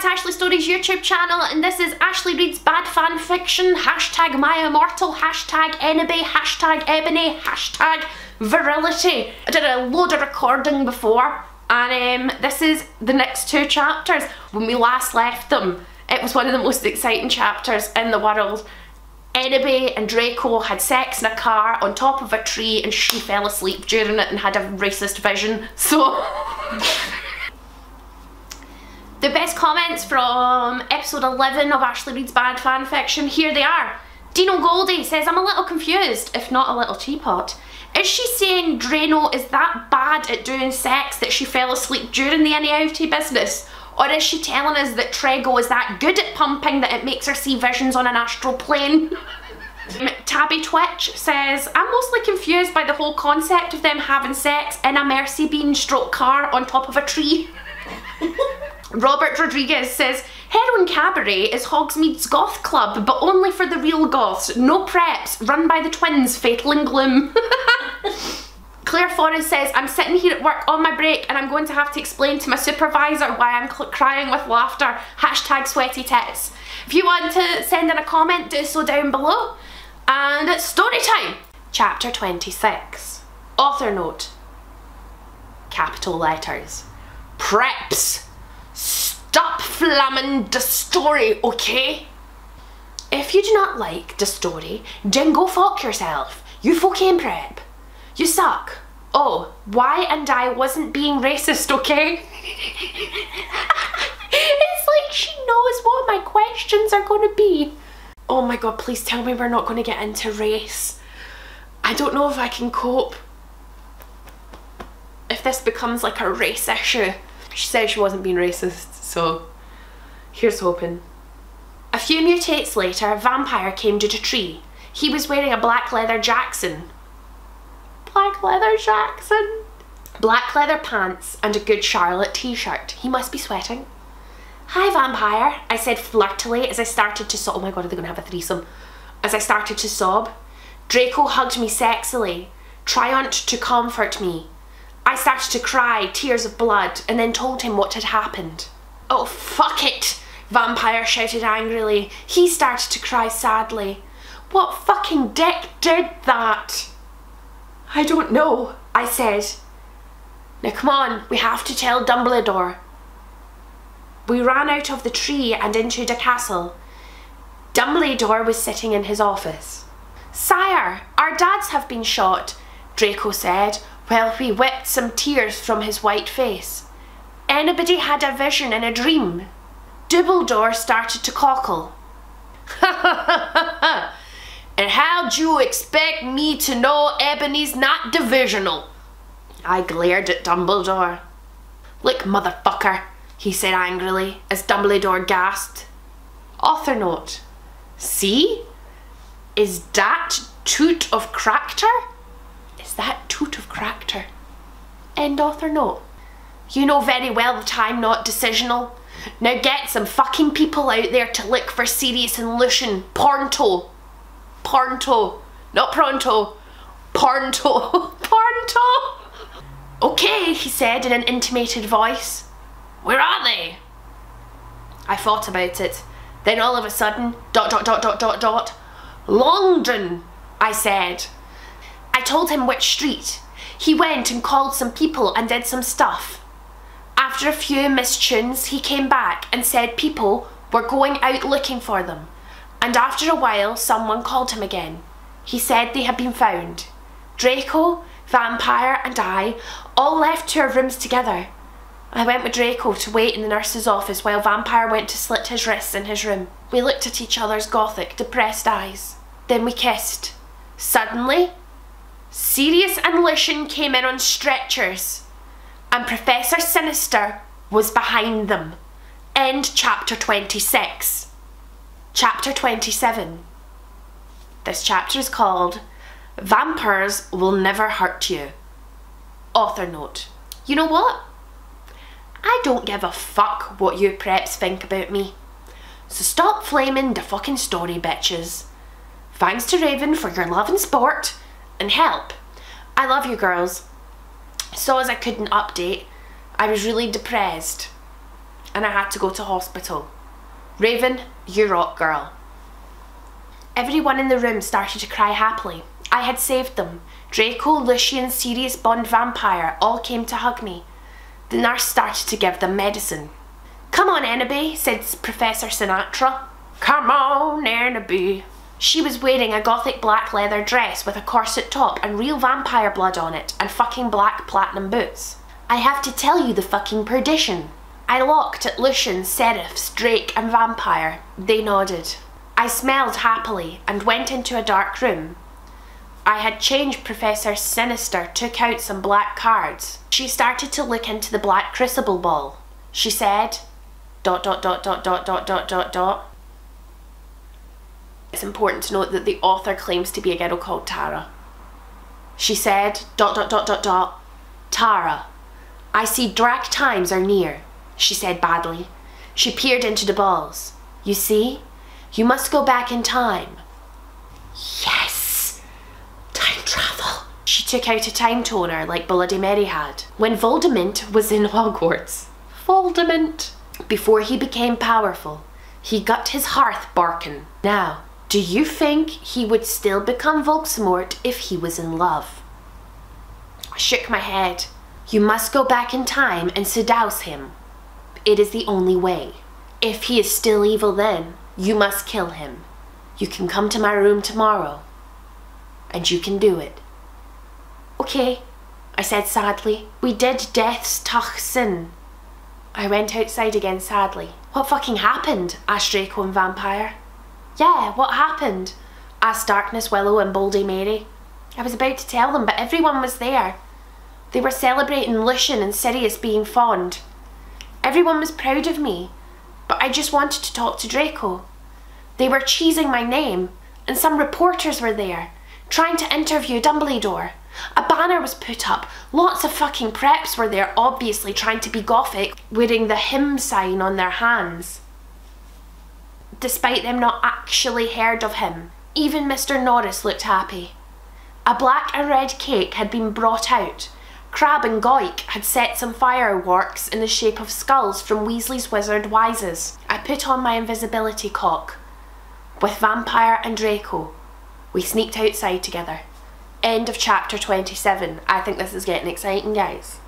to Ashley Storrie's YouTube channel and this is Ashley Reads Bad Fan Fiction, hashtag My Immortal, hashtag Enoby, hashtag Ebony, hashtag Virility. I did a load of recording before and um, this is the next two chapters. When we last left them, it was one of the most exciting chapters in the world. Enoby and Draco had sex in a car on top of a tree and she fell asleep during it and had a racist vision. So... The best comments from episode 11 of Ashley Reads Bad Fan Fiction, here they are. Dino Goldie says, I'm a little confused, if not a little teapot. Is she saying Drano is that bad at doing sex that she fell asleep during the NAOT business? Or is she telling us that Trego is that good at pumping that it makes her see visions on an astral plane? Tabby Twitch says, I'm mostly confused by the whole concept of them having sex in a Mercy Bean stroke car on top of a tree. Robert Rodriguez says, Heroin Cabaret is Hogsmeade's goth club, but only for the real goths. No preps, run by the twins, Fatal and Gloom. Claire Forrest says, I'm sitting here at work on my break and I'm going to have to explain to my supervisor why I'm crying with laughter. Hashtag sweaty tits. If you want to send in a comment, do so down below. And it's story time. Chapter 26. Author note. Capital letters. Preps. Stop flamming the story, okay? If you do not like the story, then go fuck yourself. You fucking prep. You suck. Oh, why and I wasn't being racist, okay? it's like she knows what my questions are going to be. Oh my god, please tell me we're not going to get into race. I don't know if I can cope. If this becomes like a race issue. She said she wasn't being racist, so here's hoping. A few mutates later, a vampire came to the tree. He was wearing a black leather Jackson. Black leather Jackson? Black leather pants and a good Charlotte t-shirt. He must be sweating. Hi vampire, I said flirtily as I started to sob. Oh my god, are they gonna have a threesome? As I started to sob. Draco hugged me sexily, triumphed to comfort me. I started to cry, tears of blood, and then told him what had happened. Oh, fuck it! Vampire shouted angrily. He started to cry sadly. What fucking dick did that? I don't know, I said. Now come on, we have to tell Dumbledore. We ran out of the tree and into the castle. Dumbledore was sitting in his office. Sire, our dads have been shot, Draco said, while he whipped some tears from his white face. Anybody had a vision in a dream? Dumbledore started to cockle. Ha ha ha ha! And how'd you expect me to know Ebony's not divisional? I glared at Dumbledore. Look, motherfucker, he said angrily as Dumbledore gasped. Author note. See? Is that toot of Cracter? Is that toot of Cracter? End author note. You know very well that I'm not decisional. Now get some fucking people out there to look for Sirius and Lucian. Pornto. Pornto. Not pronto. Pornto. Pornto. Okay, he said in an intimated voice. Where are they? I thought about it. Then all of a sudden, dot dot dot dot dot dot. Longdon, I said. I told him which street. He went and called some people and did some stuff. After a few mistunes, he came back and said people were going out looking for them. And after a while, someone called him again. He said they had been found. Draco, Vampire, and I all left to our rooms together. I went with Draco to wait in the nurse's office while Vampire went to slit his wrists in his room. We looked at each other's gothic, depressed eyes. Then we kissed. Suddenly, Sirius and Lucian came in on stretchers and Professor Sinister was behind them. End chapter 26. Chapter 27. This chapter is called Vampires Will Never Hurt You. Author note. You know what? I don't give a fuck what you preps think about me. So stop flaming the fucking story, bitches. Thanks to Raven for your love and sport and help. I love you girls. So as I couldn't update, I was really depressed. and I had to go to hospital. Raven, you rock, girl. Everyone in the room started to cry happily. I had saved them. Draco, Lucian, Sirius Bond Vampire all came to hug me. The nurse started to give them medicine. Come on, Enoby, said Professor Sinatra. Come on, Enoby. She was wearing a gothic black leather dress with a corset top and real vampire blood on it and fucking black platinum boots. I have to tell you the fucking perdition. I looked at Lucian, Seraphs, Drake and Vampire. They nodded. I smelled happily and went into a dark room. I had changed Professor Sinister, took out some black cards. She started to look into the black crucible ball. She said, dot dot dot dot dot dot dot dot dot. It's important to note that the author claims to be a girl called Tara. She said, dot dot dot dot dot, Tara, I see dark times are near, she said badly. She peered into the balls. You see? You must go back in time. Yes! Time travel. She took out a time toner like Bloody Mary had when Voldemort was in Hogwarts. Voldemort! Before he became powerful, he got his hearth barking. Now, do you think he would still become Voldemort if he was in love? I shook my head. You must go back in time and seduce him. It is the only way. If he is still evil then, you must kill him. You can come to my room tomorrow. And you can do it. Okay, I said sadly. We did death's tuch sin. I went outside again sadly. What fucking happened? asked Draco and Vampire. Yeah, what happened? asked Darkness, Willow and Boldy Mary. I was about to tell them, but everyone was there. They were celebrating Lucian and Sirius being fond. Everyone was proud of me, but I just wanted to talk to Draco. They were cheesing my name, and some reporters were there, trying to interview Dumbledore. A banner was put up, lots of fucking preps were there, obviously trying to be gothic, wearing the hymn sign on their hands. Despite them not actually heard of him, even Mr. Norris looked happy. A black and red cake had been brought out. Crabbe and Goyle had set some fireworks in the shape of skulls from Weasley's Wizard Wheezes. I put on my invisibility cock. With Vampire and Draco, we sneaked outside together. End of chapter 27. I think this is getting exciting, guys.